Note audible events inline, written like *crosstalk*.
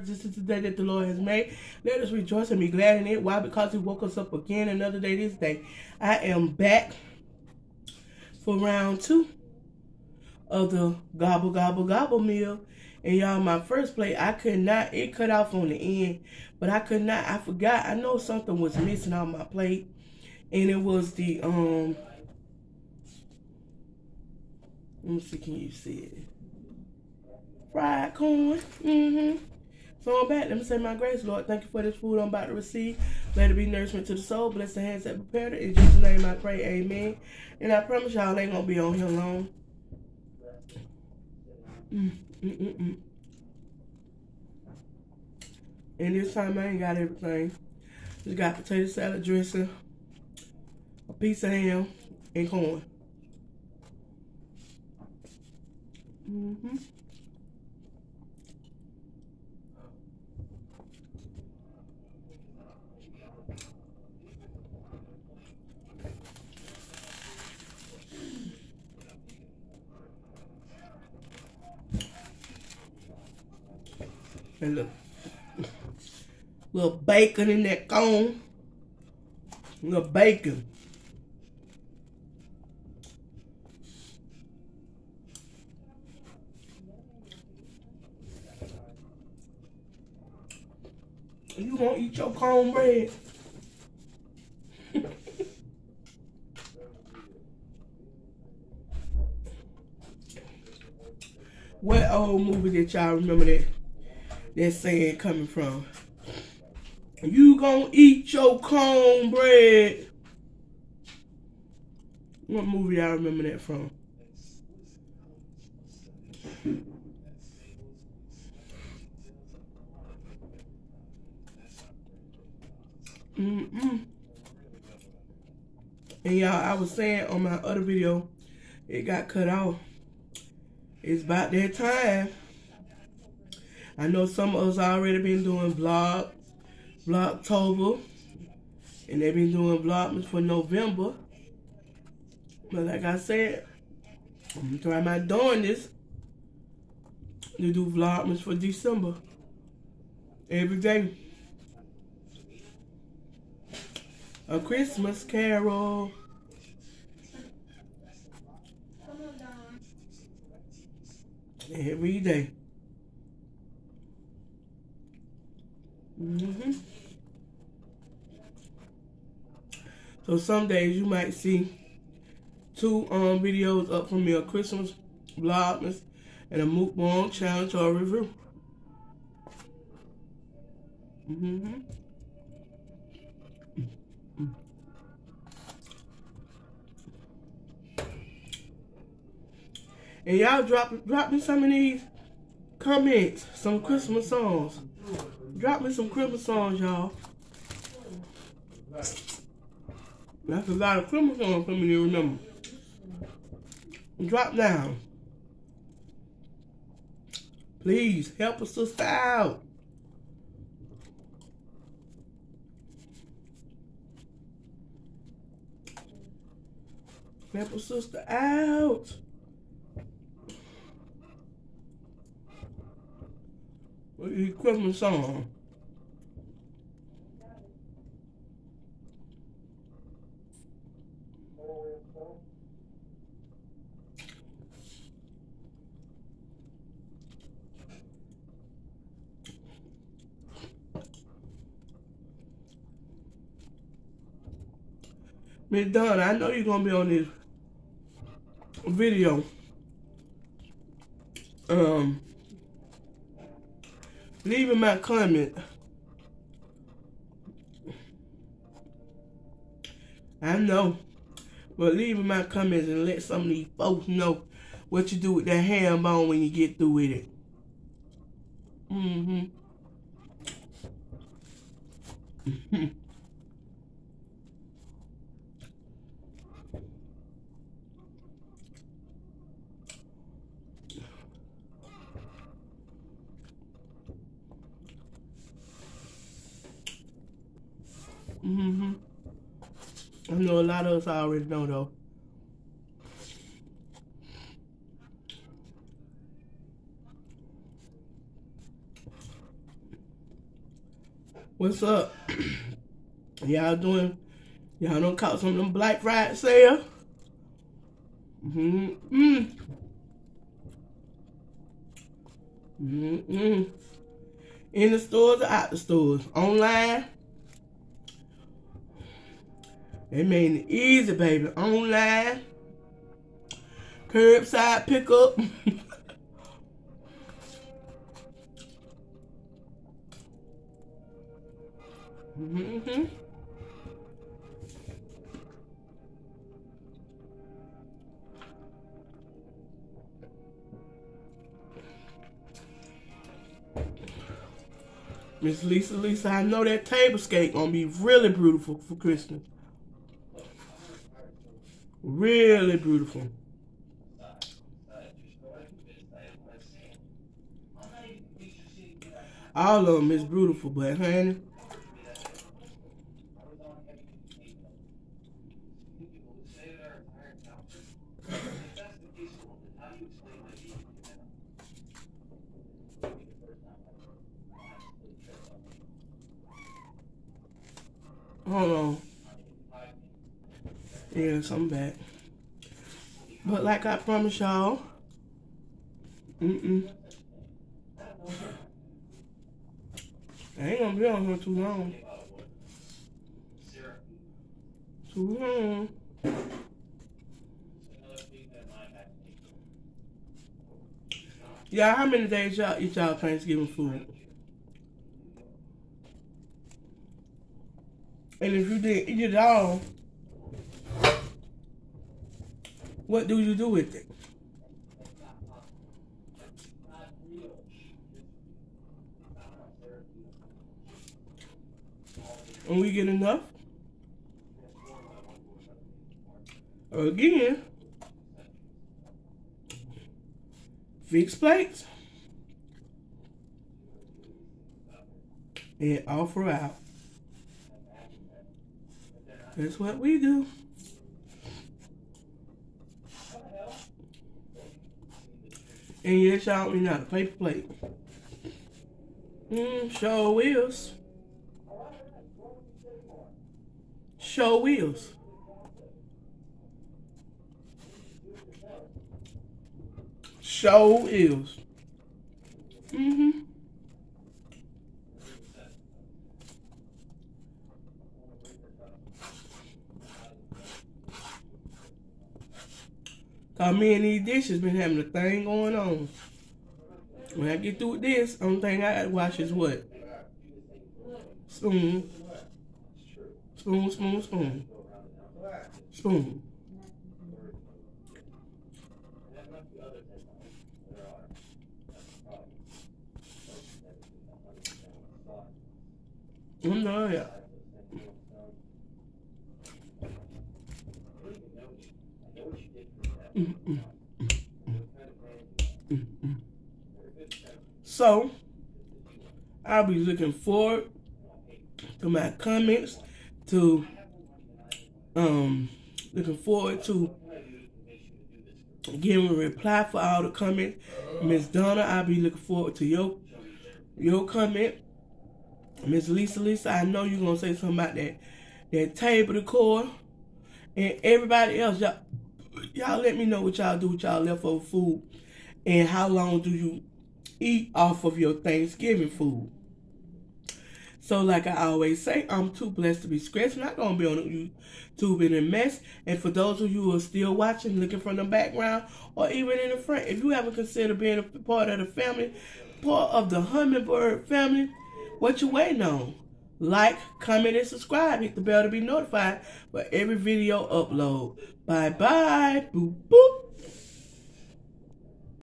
This is the day that the Lord has made. Let us rejoice and be glad in it. Why? Because He woke us up again another day this day. I am back for round two of the gobble gobble gobble meal. And y'all, my first plate, I could not, it cut off on the end, but I could not, I forgot, I know something was missing on my plate. And it was the, um, let me see, can you see it? Fried corn. Mm-hmm. So I'm back. Let me say my grace, Lord. Thank you for this food I'm about to receive. Let it be nourishment to the soul. Bless the hands that prepared it. In Jesus' name I pray. Amen. And I promise y'all ain't going to be on here long. Mm, mm, mm, mm. And this time I ain't got everything. Just got potato salad dressing, a piece of ham, and corn. Mm-hmm. And look, little bacon in that cone. Little bacon. You won't eat your cornbread? *laughs* what old movie did y'all remember that? That saying coming from. You gonna eat your cornbread. What movie I remember that from? Mm-mm. And y'all, I was saying on my other video, it got cut off. It's about that time. I know some of us already been doing vlog, Vlogtober, and they've been doing Vlogmas for November. But like I said, I'm trying my doing this to do Vlogmas for December. Every day. A Christmas Carol. Come on, Dawn. Every day. Mm hmm So some days you might see two um videos up from me, a Christmas vlogmas and a mukbang challenge or review. Mm-hmm. And y'all drop drop me some of these comments, some Christmas songs. Drop me some Christmas songs, y'all. That's a lot of Christmas songs for me to remember. Drop down. Please, help a sister out. Help a sister out. What are you Christmas song. Miss Dunn, I know you're gonna be on this video. Um leaving my comment. I know. But leaving my comments and let some of these folks know what you do with that ham bone when you get through with it. Mm-hmm. Mm-hmm. I know a lot of us already know though. What's up? *clears throat* y'all doing? Y'all don't caught some of them Black Friday sale? Mm-hmm. Mm-hmm. In the stores or out the stores? Online? They made it easy, baby. Online. Curbside pickup. *laughs* mm-hmm. Miss Lisa, Lisa, I know that table scape gonna be really beautiful for Christmas. Really beautiful. All of them is beautiful, but honey. Hold on. Yes, I'm back. But like I promised y'all, mm-mm. I ain't gonna be on here too long. Too long. Yeah, how many days y'all eat y'all Thanksgiving food? And if you didn't eat it all, what do you do with it? When we get enough, again, fix plates and offer out. That's what we do. And yes, y'all, we not paper plate. Mm, show wheels. Show wheels. Show wheels. Mm-hmm. Cause me and these dishes been having a thing going on. When I get through with this, only thing I gotta wash is what? Spoon. Spoon, spoon, spoon. Spoon. Mm, no, So, I'll be looking forward to my comments, to um, looking forward to giving a reply for all the comments. Miss Donna, I'll be looking forward to your your comment. Miss Lisa, Lisa, I know you're gonna say something about that that table decor, and everybody else. Y'all, y'all let me know what y'all do with y'all leftover food, and how long do you eat off of your Thanksgiving food. So, like I always say, I'm too blessed to be scratched. Not gonna be on YouTube in a mess. And for those of you who are still watching, looking from the background or even in the front, if you haven't considered being a part of the family, part of the Hummingbird family, what you waiting on? Like, comment, and subscribe. Hit the bell to be notified for every video upload. Bye bye. Boop boop.